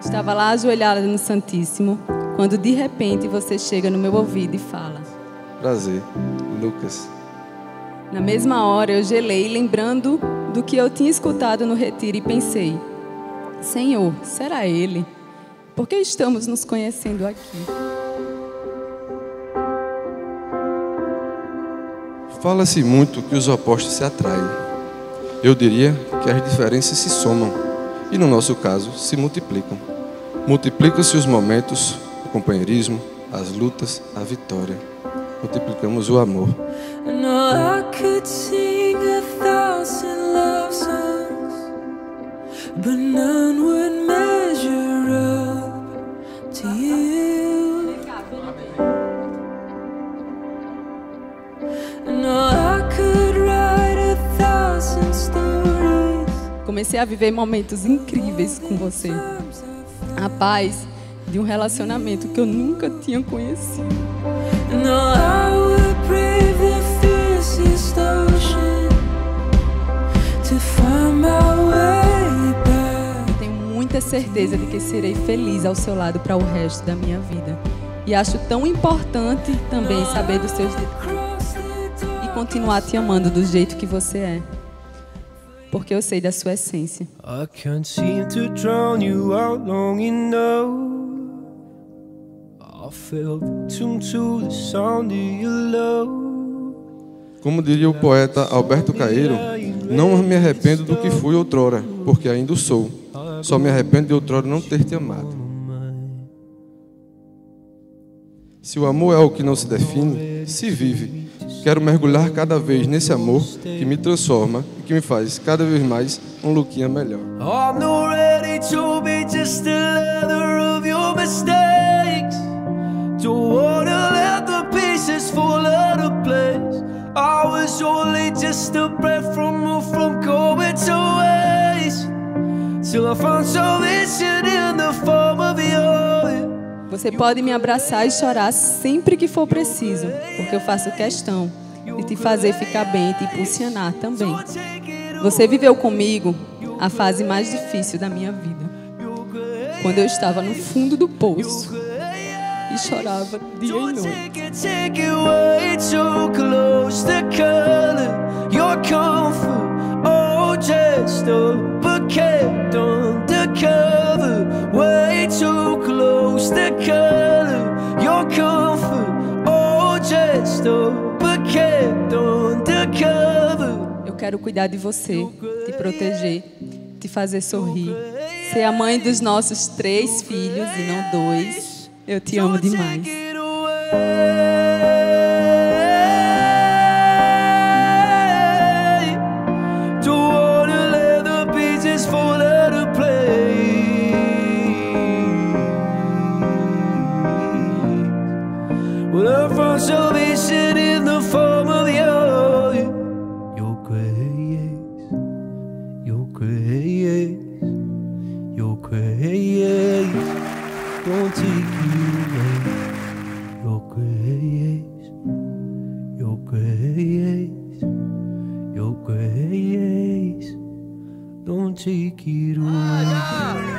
Estava lá ajoelhada no Santíssimo, quando de repente você chega no meu ouvido e fala. Prazer, Lucas. Na mesma hora eu gelei, lembrando do que eu tinha escutado no retiro e pensei: Senhor, será ele? Por que estamos nos conhecendo aqui? Fala-se muito que os opostos se atraem. Eu diria que as diferenças se somam e, no nosso caso, se multiplicam. Multiplicam-se os momentos, o companheirismo, as lutas, a vitória. Multiplicamos o amor. And I could sing a thousand love songs, but none would measure up to you. And I could write a thousand stories. Comecei a viver momentos incríveis com você. A paz de um relacionamento que eu nunca tinha conhecido. Back. Tenho muita certeza de que serei feliz ao seu lado para o resto da minha vida. E acho tão importante também saber dos seus detalhes e continuar te amando do jeito que você é. Porque eu sei da sua essência. I can't seem to drown you out long enough. I fell victim to the sound of your love. Como diria o poeta Alberto Caeiro, não me arrependo do que fui outrora, porque ainda o sou. Só me arrependo de outrora não ter te amado. Se o amor é o que não se define, se vive. Quero mergulhar cada vez nesse amor que me transforma e que me faz cada vez mais um Luquinha melhor. I'm not ready to be just of your mistakes. Wanna let the pieces fall out of place. I was only just a breath from from to waste. Till I found salvation in Você pode me abraçar e chorar sempre que for preciso, porque eu faço questão de te fazer ficar bem e te impulsionar também. Você viveu comigo a fase mais difícil da minha vida, quando eu estava no fundo do poço e chorava dia e noite. To color your comfort. Oh, just undercover. Eu quero cuidar de você, te proteger, te fazer sorrir, ser a mãe dos nossos três filhos e não dois. Eu te amo demais. Don't take you away. Your grace, your grace, your grace. Don't take it away. Ah,